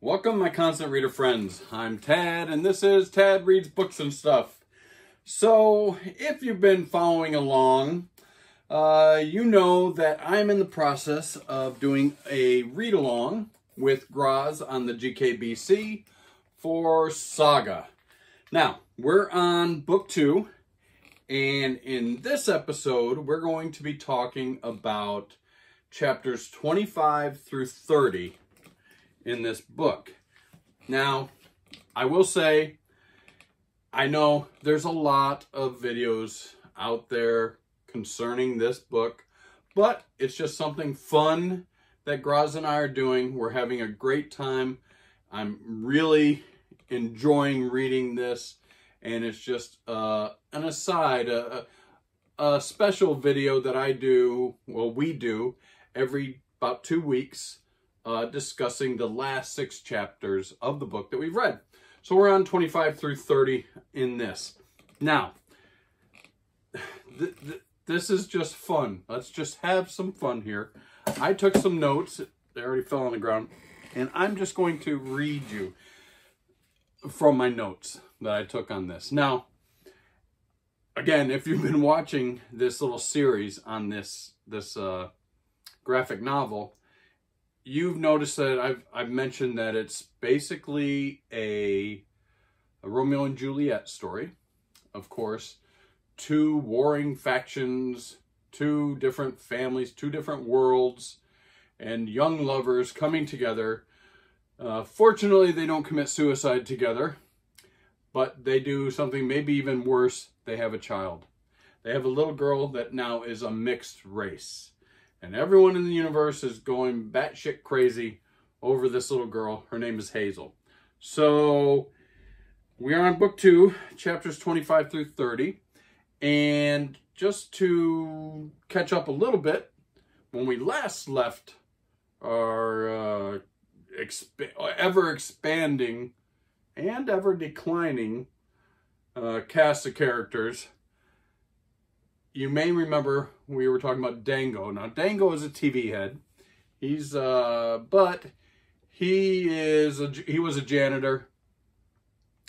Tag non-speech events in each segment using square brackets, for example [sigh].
Welcome, my constant reader friends. I'm Tad, and this is Tad Reads Books and Stuff. So, if you've been following along, uh, you know that I'm in the process of doing a read along with Grozz on the GKBC for Saga. Now, we're on book two, and in this episode, we're going to be talking about chapters 25 through 30 in this book. Now, I will say, I know there's a lot of videos out there concerning this book, but it's just something fun that Grozz and I are doing. We're having a great time. I'm really enjoying reading this, and it's just uh, an aside, a, a special video that I do, well, we do, every about two weeks uh, discussing the last six chapters of the book that we've read. So we're on 25 through 30 in this. Now, th th this is just fun. Let's just have some fun here. I took some notes. They already fell on the ground. And I'm just going to read you from my notes that I took on this. Now, again, if you've been watching this little series on this this uh, graphic novel, you've noticed that I've I've mentioned that it's basically a, a Romeo and Juliet story. Of course, two warring factions, two different families, two different worlds, and young lovers coming together. Uh, fortunately, they don't commit suicide together, but they do something maybe even worse. They have a child. They have a little girl that now is a mixed race. And everyone in the universe is going batshit crazy over this little girl. Her name is Hazel. So we are on book two, chapters 25 through 30. And just to catch up a little bit, when we last left our uh, exp ever expanding and ever declining uh, cast of characters, you may remember we were talking about Dango. Now, Dango is a TV head. He's, uh, but he is, a, he was a janitor.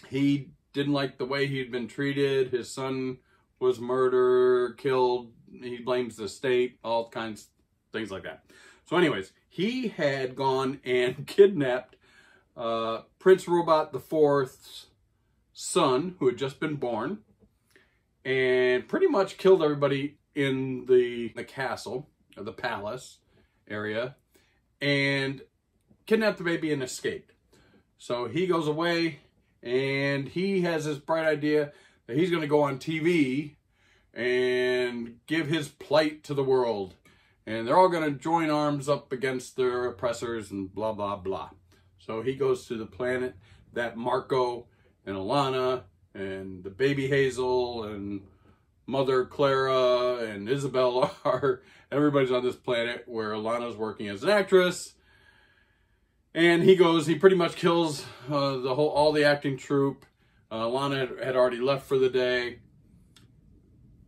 He didn't like the way he'd been treated. His son was murdered, killed. He blames the state, all kinds, things like that. So anyways, he had gone and [laughs] kidnapped uh, Prince Robot Fourth's son, who had just been born and pretty much killed everybody in the, the castle, or the palace area, and kidnapped the baby and escaped. So he goes away, and he has this bright idea that he's going to go on TV and give his plight to the world. And they're all going to join arms up against their oppressors and blah, blah, blah. So he goes to the planet that Marco and Alana and the baby Hazel and Mother Clara and Isabel [laughs] are. Everybody's on this planet where Alana's working as an actress. And he goes, he pretty much kills uh, the whole, all the acting troupe. Uh, Alana had, already left for the day.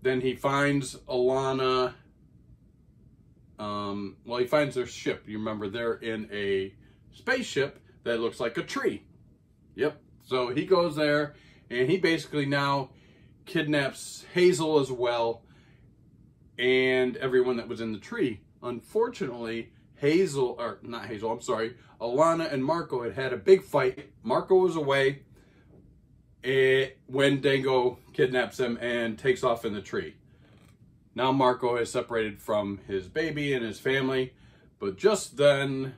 Then he finds Alana. Um, well, he finds their ship. You remember they're in a spaceship that looks like a tree. Yep. So he goes there and he basically now kidnaps Hazel as well and everyone that was in the tree. Unfortunately, Hazel, or not Hazel, I'm sorry, Alana and Marco had had a big fight. Marco was away eh, when Dango kidnaps him and takes off in the tree. Now Marco is separated from his baby and his family, but just then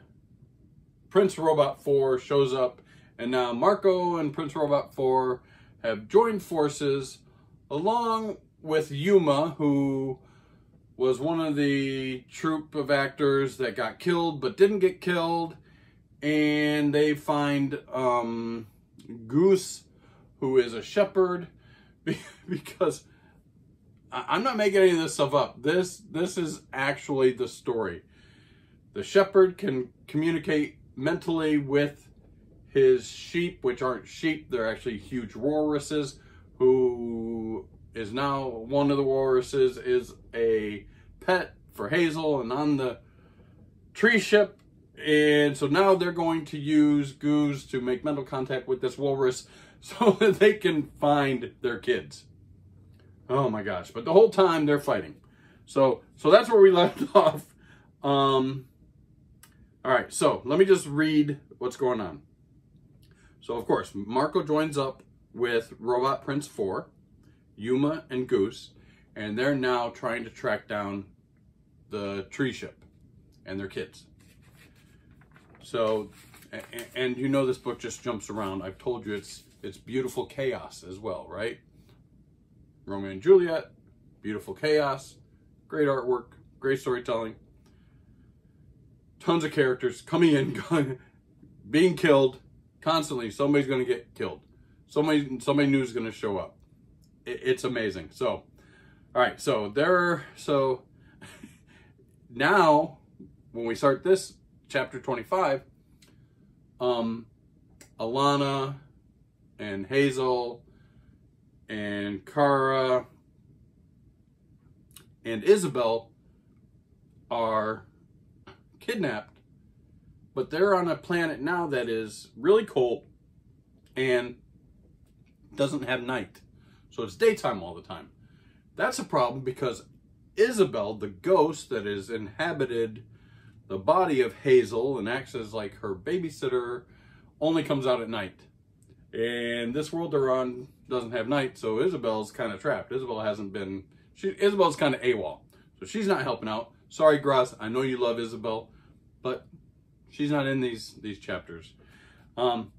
Prince Robot 4 shows up and now Marco and Prince Robot 4 have joined forces along with Yuma, who was one of the troupe of actors that got killed but didn't get killed. And they find um, Goose, who is a shepherd, [laughs] because I'm not making any of this stuff up. This this is actually the story. The shepherd can communicate mentally with his sheep, which aren't sheep, they're actually huge walruses, who is now one of the walruses, is a pet for Hazel. And on the tree ship, And so now they're going to use Goose to make mental contact with this walrus [laughs] so that they can find their kids. Oh my gosh. But the whole time they're fighting. So so that's where we [laughs] left off. Um all right, so let me just read what's going on. So of course, Marco joins up with Robot Prince 4, Yuma and Goose, and they're now trying to track down the tree ship and their kids. So, and, you know this book just jumps around. I've told you it's it's beautiful chaos as well, right? Romeo and Juliet, beautiful chaos, great artwork, great storytelling, tons of characters coming in, [laughs] being killed constantly. Somebody's going to get killed. Somebody, somebody new is going to show up. It, it's amazing. So, all right. So there. are, So [laughs] now, when we start this chapter twenty-five, um, Alana and Hazel and Kara and Isabel are kidnapped, but they're on a planet now that is really cold and doesn't have night. So it's daytime all the time. That's a problem because Isabel, the ghost that has inhabited the body of Hazel and acts as like her babysitter, only comes out at night. And this world they're on doesn't have night, so Isabel's kind of trapped. Isabel hasn't been, she, Isabel's kind of AWOL. So she's not helping out. Sorry, Grozz, I know you love Isabel, but she's not in these these chapters. Um,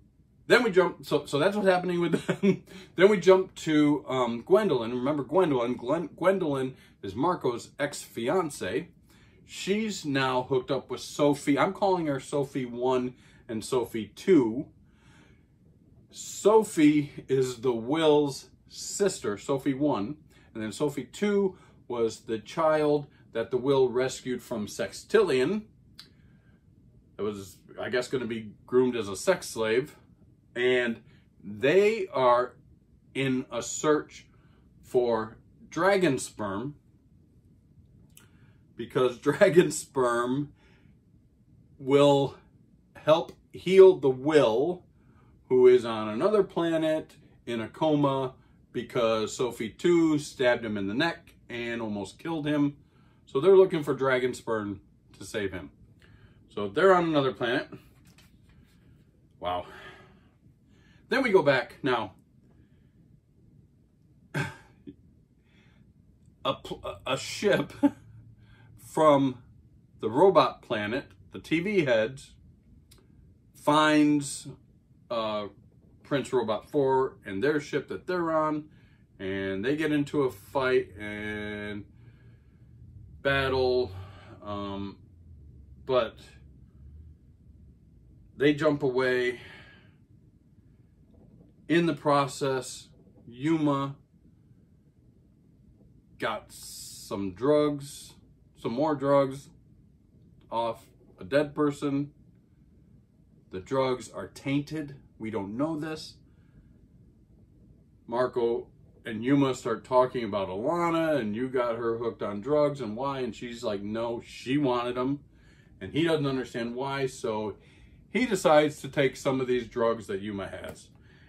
then we jump, so so that's what's happening with them. [laughs] then we jump to um, Gwendolyn. Remember Gwendolyn? Gwen, Gwendolyn is Marco's ex-fiance. She's now hooked up with Sophie. I'm calling her Sophie 1 and Sophie 2 Sophie is the Will's sister, Sophie 1. And then Sophie 2 was the child that the Will rescued from Sextillion. It was, I guess, going to be groomed as a sex slave. And they are in a search for dragon sperm because [laughs] dragon sperm will help heal the will who is on another planet in a coma because Sophie 2 stabbed him in the neck and almost killed him. So they're looking for dragon sperm to save him. So they're on another planet. Wow. Then we go back. Now, [sighs] a, a ship [laughs] from the robot planet, the TV heads, finds uh, Prince Robot 4 and their ship that they're on. And they get into a fight and battle. Um, but they jump away. In the process, Yuma got some drugs, some more drugs off a dead person the drugs are tainted. We don't know this. Marco and Yuma start talking about Alana and you got her hooked on drugs and why. And she's like, no, she wanted them. And he doesn't understand why. So he decides to take some of these drugs that Yuma has.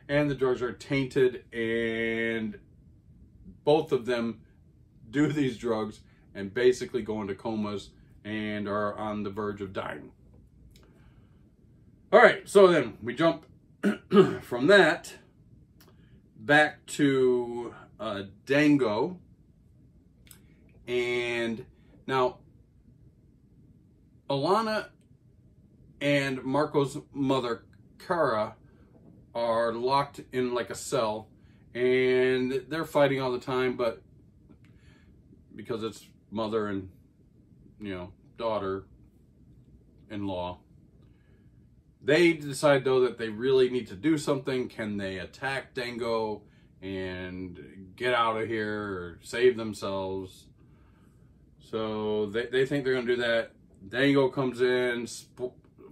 And the drugs are tainted and both of them do [laughs] these drugs and basically go into comas and are on the verge of dying. All right, so then we jump [clears throat] from that back to uh, Dango. And now, Alana and Marco's mother, Kara, are locked in like a cell. And they're fighting all the time, but because it's mother and, you know, daughter-in-law, they decide though that they really need to do something. Can they attack Dango and get out of here or save themselves? So they, they think they're going to do that. Dango comes in,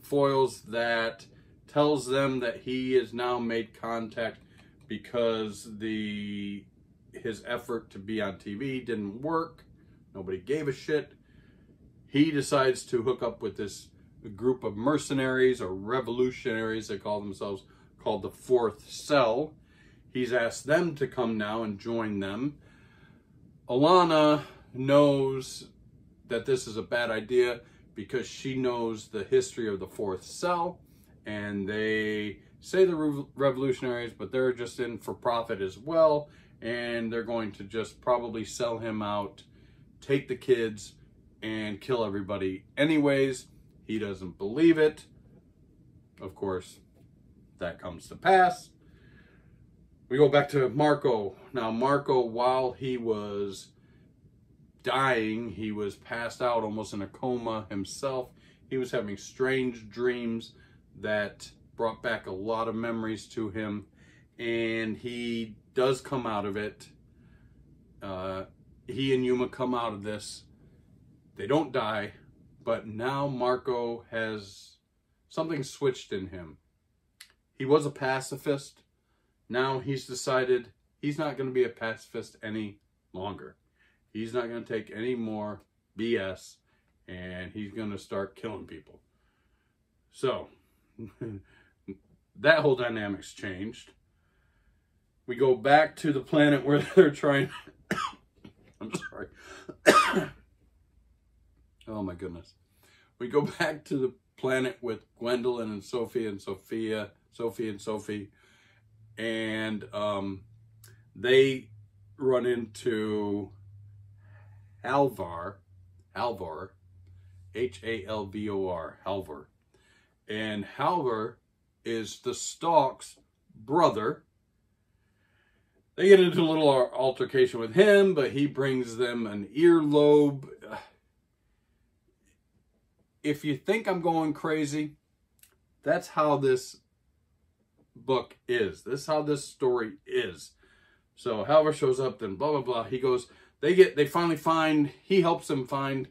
foils that, tells them that he has now made contact because the his effort to be on TV didn't work. Nobody gave a shit. He decides to hook up with this group of mercenaries or revolutionaries, they call themselves, called the Fourth Cell. He's asked them to come now and join them. Alana knows that this is a bad idea because she knows the history of the Fourth Cell and they say the revolutionaries, but they're just in for profit as well. And they're going to just probably sell him out, take the kids, and kill everybody anyways. He doesn't believe it. Of course, that comes to pass. We go back to Marco. Now, Marco, while he was dying, he was passed out almost in a coma himself. He was having strange dreams that brought back a lot of memories to him. And he does come out of it. Uh, he and Yuma come out of this. They don't die, but now Marco has something switched in him. He was a pacifist. Now he's decided he's not going to be a pacifist any longer. He's not going to take any more BS and he's going to start killing people. So, [laughs] that whole dynamic's changed. We go back to the planet where [laughs] they're trying. [coughs] I'm sorry. [coughs] oh my goodness. We go back to the planet with Gwendolyn and Sophie and Sophia, Sophie and Sophie, and um, they run into Halvar, Halvor, H-A-L-V-O-R, Halvor. And Halvor is the Stalk's brother. They get into a little altercation with him, but he brings them an earlobe. If you think I'm going crazy, that's how this book is. This is how this story is. So Halvor shows up, then blah, blah, blah. He goes, they get, they finally find, he helps them find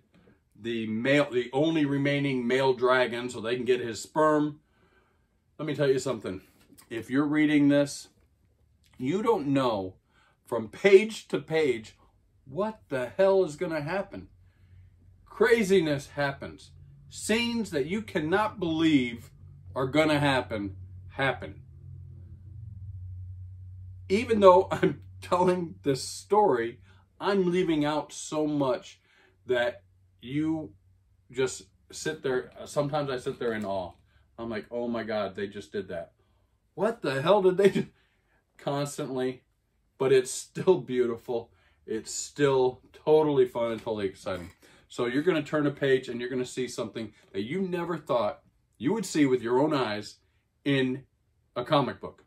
the male, the only remaining male dragon so they can get his sperm. Let me tell you something. If you're reading this, you don't know from page to page what the hell is going to happen. Craziness happens. Scenes that you cannot believe are going to happen, happen. Even though [laughs] I'm telling this story, I'm leaving out so much that you just sit there. Sometimes I sit there in awe. I'm like, oh my God, they just did that. What the hell did they do? Constantly. But it's still beautiful. It's still totally fun and totally exciting. So you're going to turn a page and you're going to see something that you never thought you would see with your own eyes in a comic book.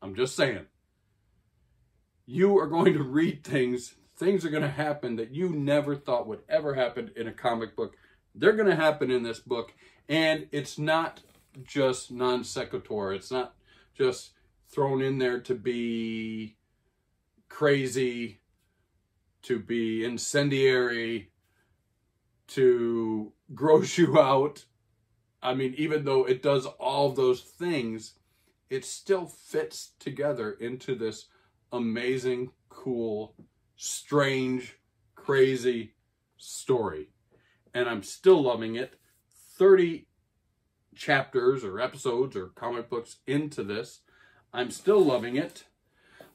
I'm just saying. You are going to read things things are going to happen that you never thought would ever happen in a comic book. They're going to happen in this book. And it's not just non sequitur. It's not just thrown in there to be crazy, to be incendiary, to gross you out. I mean, even though it does all those things, it still fits together into this amazing, cool strange, crazy story. And I'm still loving it. 30 chapters or episodes or comic books into this. I'm still loving it.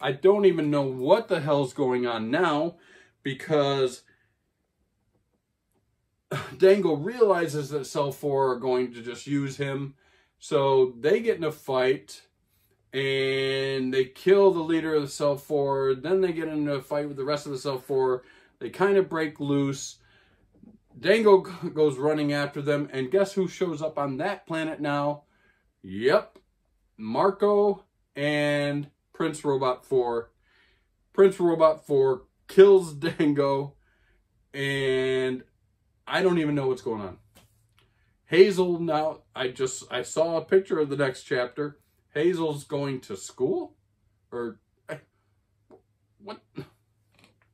I don't even know what the hell's going on now because [sighs] Dango realizes that Cell 4 are going to just use him. So they get in a fight and they kill the leader of the Cell 4. Then they get into a fight with the rest of the Cell 4. They kind of break loose. Dango goes running after them, and guess who shows up on that planet now? Yep, Marco and Prince Robot 4. Prince Robot 4 kills [laughs] Dango, and I don't even know what's going on. Hazel now, I just, I saw a picture of the next chapter. Hazel's going to school? Or what?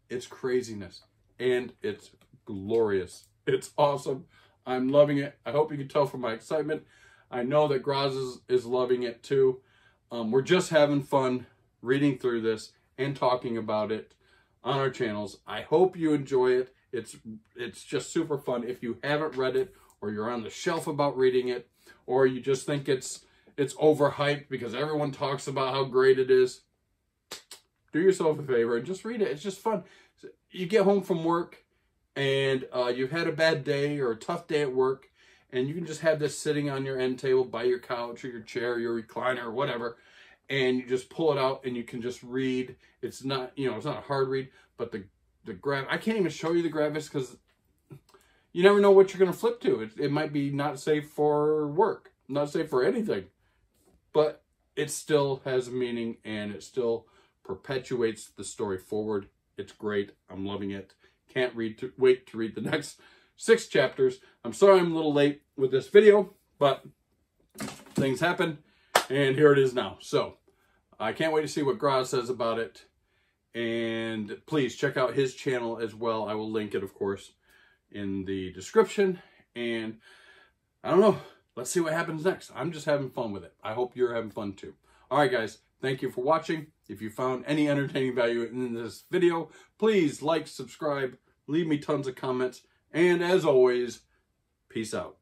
It's craziness. And it's glorious. It's awesome. I'm loving it. I hope you can tell from my excitement. I know that Grozz is, is loving it too. Um, we're just having fun reading through this and talking about it on our channels. I hope you enjoy it. It's it's just super fun. If you haven't read it or you're on the shelf about reading it, or you just think it's it's overhyped because everyone talks about how great it is, do yourself a favor and just read it. It's just fun. You get home from work and uh, you've had a bad day or a tough day at work, and you can just have this sitting on your end table by your couch or your chair, your recliner, or whatever, and you just pull it out and you can just read. It's not, you know, it's not a hard read, but the the graph. I can't even show you the graphics because you never know what you're going to flip to. It, it might be not safe for work, not safe for anything, but it still has meaning and it still perpetuates the story forward. It's great. I'm loving it. Can't read to, wait to read the next six chapters. I'm sorry I'm a little late with this video, but things happen, and here it is now. So I can't wait to see what Grozz says about it. And please check out his channel as well. I will link it, of course, in the description. And I don't know. Let's see what happens next. I'm just having fun with it. I hope you're having fun too. All right, guys. Thank you for watching. If you found any entertaining value in this video, please like, subscribe, leave me tons of comments, and as always, peace out.